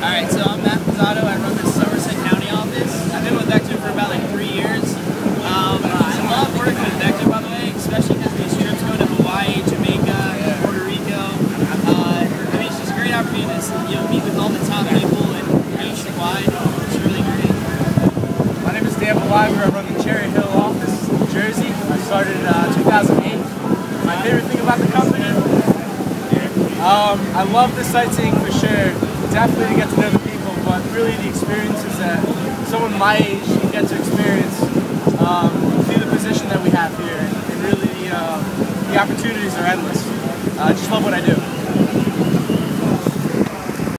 Alright, so I'm Matt Pezzato. I run the Somerset County office. I've been with Vector for about like three years. Um, I love working with Vector, by the way, especially because these trips go to Hawaii, Jamaica, Puerto Rico. Uh, I mean, it's just a great opportunity to you know, meet with all the top people and nationwide. It's really great. My name is Dan Villagra. I run the Cherry Hill office in Jersey. I started in uh, 2008. My favorite thing about the company, um, I love the sightseeing for sure. Definitely to get to know the people, but really the experiences that someone my age can get to experience um, through the position that we have here. And really uh, the opportunities are endless. I just love what I do.